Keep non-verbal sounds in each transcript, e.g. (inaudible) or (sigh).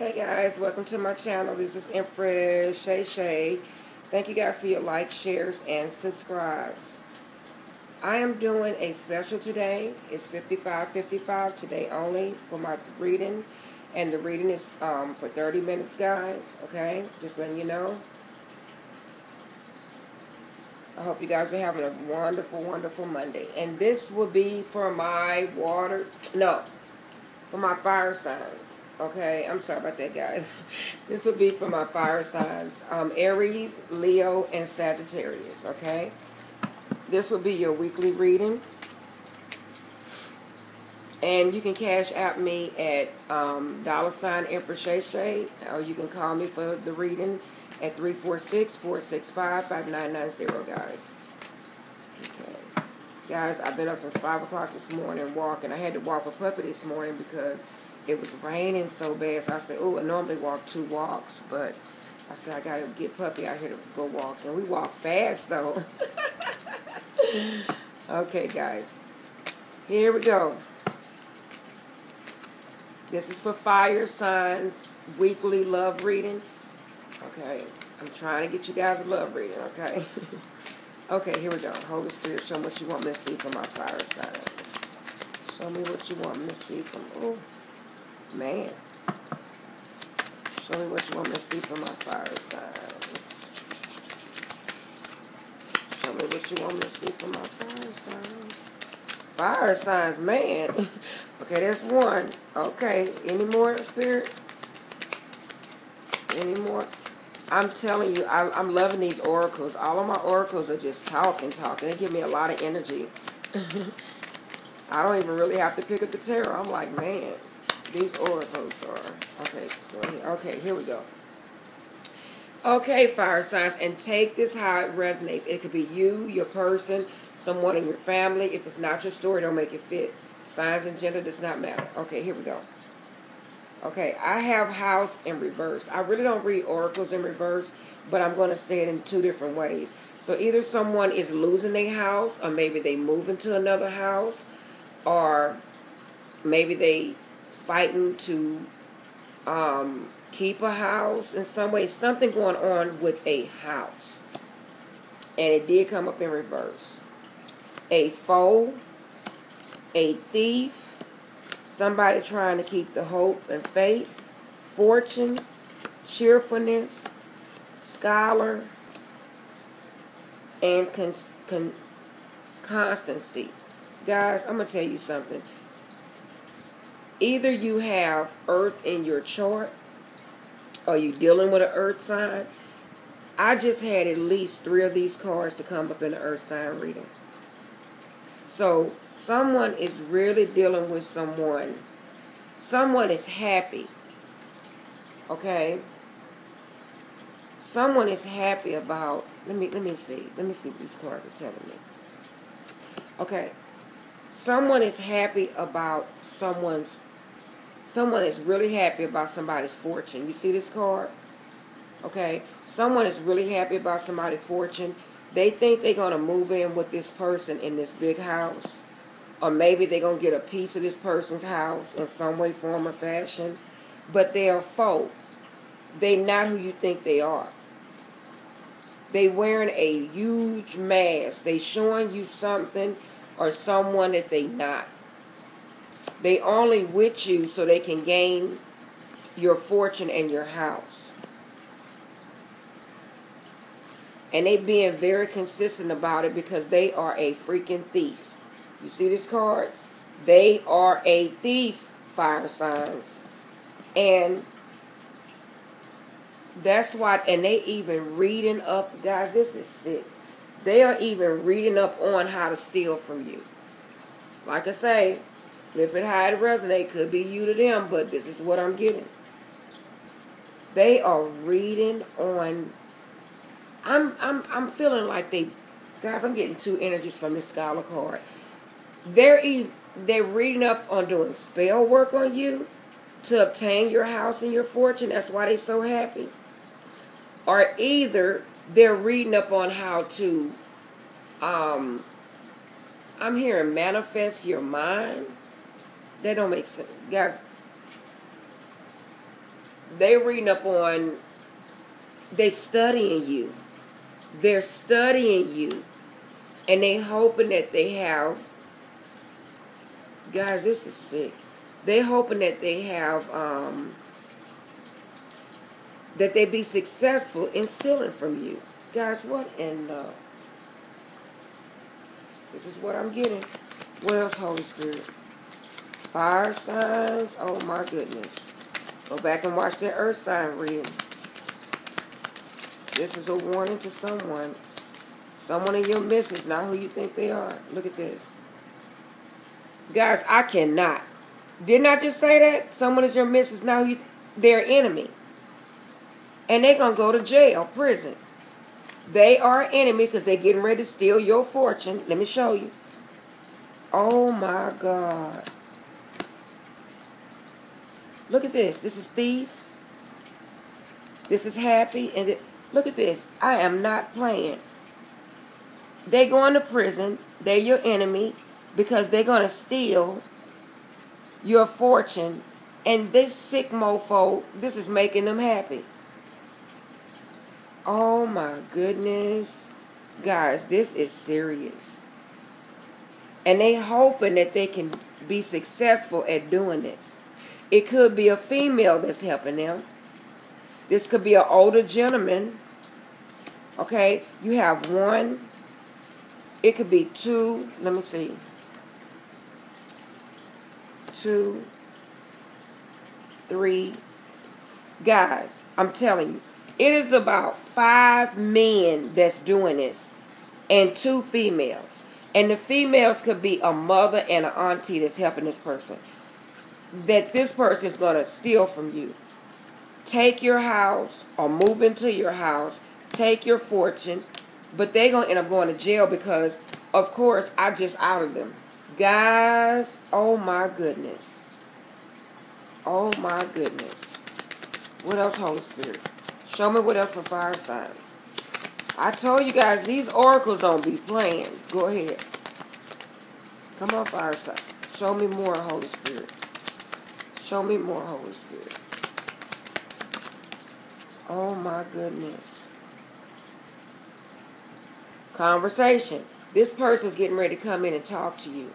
Hey guys, welcome to my channel. This is Empress Shay Shay. Thank you guys for your likes, shares, and subscribes. I am doing a special today. It's 55.55 today only for my reading. And the reading is um, for 30 minutes, guys. Okay? Just letting you know. I hope you guys are having a wonderful, wonderful Monday. And this will be for my water... No. For my fire signs. Okay, I'm sorry about that, guys. (laughs) This will be for my fire signs. Um, Aries, Leo, and Sagittarius, okay? This will be your weekly reading. And you can Cash App me at um, dollar sign Empress Shay Shay, or you can call me for the reading at 346-465-5990, guys. Okay. Guys, I've been up since 5 o'clock this morning walking. I had to walk a puppy this morning because it was raining so bad. So I said, oh, I normally walk two walks, but I said, I got to get puppy out here to go walk. And we walk fast, though. (laughs) okay, guys. Here we go. This is for fire signs weekly love reading. Okay, I'm trying to get you guys a love reading, okay? (laughs) okay, here we go. Holy Spirit, show me what you want me to see from my fire signs. Show me what you want me to see from... Oh. Man. Show me what you want me to see from my fire signs. Show me what you want me to see from my fire signs. Fire signs, man. (laughs) okay, that's one. Okay, any more, Spirit? Any more? I'm telling you, I, I'm loving these oracles. All of my oracles are just talking, talking. They give me a lot of energy. (laughs) I don't even really have to pick up the tarot. I'm like, man, these oracles are. Okay, okay, here we go. Okay, fire signs, and take this how it resonates. It could be you, your person, someone in your family. If it's not your story, don't make it fit. Signs and gender does not matter. Okay, here we go. Okay, I have house in reverse. I really don't read oracles in reverse, but I'm going to say it in two different ways. So either someone is losing their house, or maybe they move into another house, or maybe they fighting to um, keep a house in some way. Something going on with a house. And it did come up in reverse. A foe, a thief, somebody trying to keep the hope and faith, fortune, cheerfulness, scholar, and con con constancy. Guys, I'm going to tell you something either you have earth in your chart or you dealing with an earth sign. I just had at least three of these cards to come up in the earth sign reading. So someone is really dealing with someone. Someone is happy. Okay? Someone is happy about let me let me see. Let me see what these cards are telling me. Okay. Someone is happy about someone's Someone is really happy about somebody's fortune. You see this card? Okay. Someone is really happy about somebody's fortune. They think they're going to move in with this person in this big house. Or maybe they're going to get a piece of this person's house in some way, form, or fashion. But they are folk. They're not who you think they are. They wearing a huge mask. They showing you something or someone that they not. They only with you so they can gain your fortune and your house. And they being very consistent about it because they are a freaking thief. You see these cards? They are a thief, fire signs. And that's why, and they even reading up, guys, this is sick. They are even reading up on how to steal from you. Like I say, Flip it how it resonate. Could be you to them, but this is what I'm getting. They are reading on. I'm I'm I'm feeling like they, guys. I'm getting two energies from this scholar card. They're even, they're reading up on doing spell work on you to obtain your house and your fortune. That's why they're so happy. Or either they're reading up on how to. Um, I'm hearing manifest your mind that don't make sense. Guys, they reading up on they studying you. They're studying you. And they hoping that they have guys, this is sick. They hoping that they have um that they be successful in stealing from you. Guys, what in the this is what I'm getting. What else, Holy Spirit? Fire signs. Oh my goodness. Go back and watch that earth sign reading. This is a warning to someone. Someone in your midst is not who you think they are. Look at this. Guys, I cannot. Didn't I just say that? Someone in your midst is not who you th- their enemy. And they're going to go to jail, prison. They are enemy because they're getting ready to steal your fortune. Let me show you. Oh my God. Look at this. This is thief. This is happy. And it, look at this. I am not playing. They going to prison. They're your enemy because they're going to steal your fortune. And this sick mofo, this is making them happy. Oh my goodness. Guys, this is serious. And they hoping that they can be successful at doing this. It could be a female that's helping them. This could be an older gentleman. Okay, you have one. It could be two. Let me see. Two, three. Guys, I'm telling you, it is about five men that's doing this and two females. And the females could be a mother and an auntie that's helping this person. That this person is going to steal from you. Take your house or move into your house. Take your fortune. But they're going to end up going to jail because, of course, I just outed them. Guys, oh my goodness. Oh my goodness. What else, Holy Spirit? Show me what else for fire signs. I told you guys, these oracles don't be playing. Go ahead. Come on, fire sign. Show me more, Holy Spirit. Show me more, Holy Spirit. Oh my goodness. Conversation. This person's getting ready to come in and talk to you.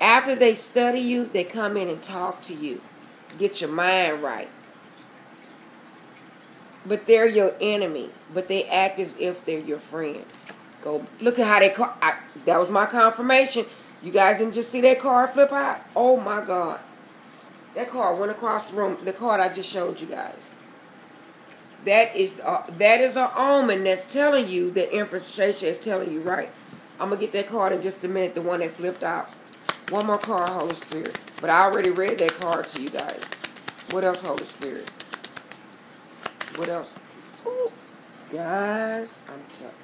After they study you, they come in and talk to you. Get your mind right but they're your enemy. But they act as if they're your friend. Go look at how they. I, that was my confirmation. You guys didn't just see that card flip out. Oh my God, that card went across the room. The card I just showed you guys. That is uh, that is an omen that's telling you that Empress Shay Shay is telling you right. I'm gonna get that card in just a minute. The one that flipped out. One more card, Holy Spirit. But I already read that card to you guys. What else, Holy Spirit? What else? Ooh, guys, I'm telling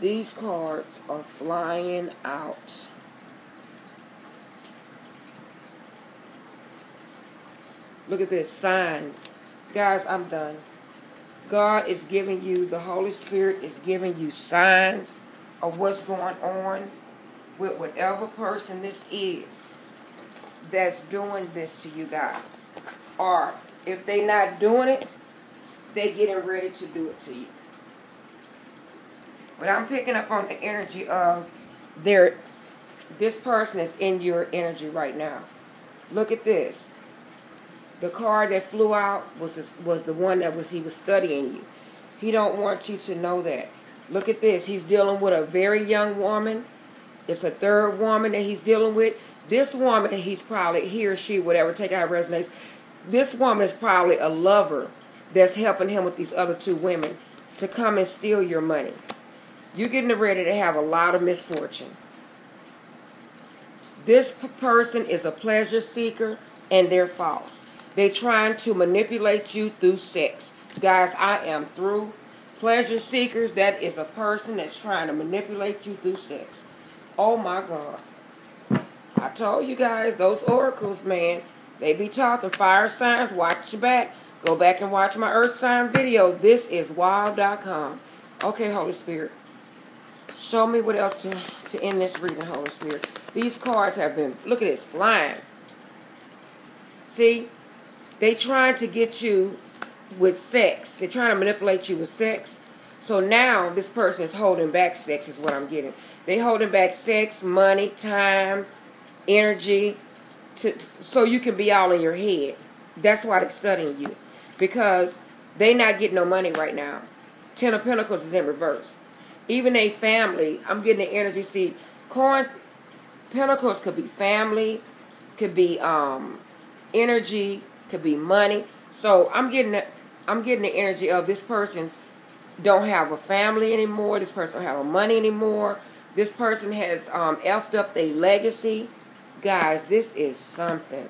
These cards are flying out. Look at this, signs. Guys, I'm done. God is giving you, the Holy Spirit is giving you signs of what's going on with whatever person this is that's doing this to you guys. Or if they're not doing it, they're getting ready to do it to you. But I'm picking up on the energy of their this person is in your energy right now. Look at this. The card that flew out was was the one that was he was studying you. He don't want you to know that. Look at this. He's dealing with a very young woman. It's a third woman that he's dealing with. This woman, he's probably, he or she, whatever, take out resonates. This woman is probably a lover that's helping him with these other two women to come and steal your money. You're getting ready to have a lot of misfortune. This person is a pleasure seeker and they're false. They're trying to manipulate you through sex. Guys, I am through. Pleasure seekers, that is a person that's trying to manipulate you through sex. Oh my God. I told you guys, those oracles, man, they be talking fire signs. Watch your back. Go back and watch my earth sign video. This is wild.com. Okay, Holy Spirit. Show me what else to, to end this reading, Holy Spirit. These cards have been, look at this, flying. See, they trying to get you with sex. They're trying to manipulate you with sex. So now this person is holding back sex is what I'm getting. They holding back sex, money, time, energy, to so you can be all in your head. That's why they're studying you. Because they not getting no money right now. Ten of Pentacles is in reverse. Even a family, I'm getting the energy. See, coins, Pentacles could be family, could be um, energy, could be money. So I'm getting the, I'm getting the energy of this person's don't have a family anymore. This person don't have money anymore. This person has um, effed up their legacy. Guys, this is something.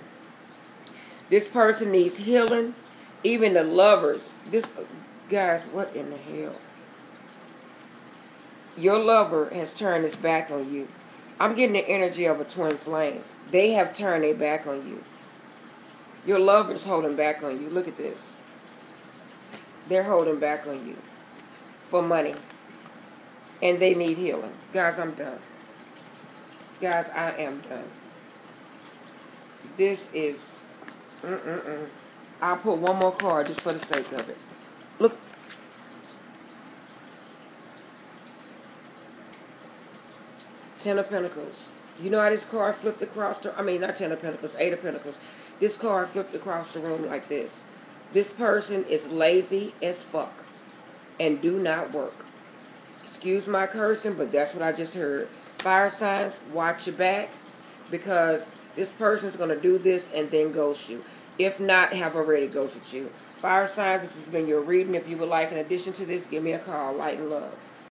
This person needs healing. Even the lovers. This guys, what in the hell? Your lover has turned his back on you. I'm getting the energy of a twin flame. They have turned their back on you. Your lover's holding back on you. Look at this. They're holding back on you for money. And they need healing. Guys, I'm done. Guys, I am done. This is... Mm-mm-mm. I'll put one more card just for the sake of it. Look. Ten of Pentacles. You know how this card flipped across the... I mean, not Ten of Pentacles. Eight of Pentacles. This card flipped across the room like this. This person is lazy as fuck and do not work. Excuse my cursing, but that's what I just heard. Fire signs, watch your back because this person's going to do this and then ghost you. If not, have already ghosted you. Fire signs, this has been your reading. If you would like, in addition to this, give me a call. Light and love.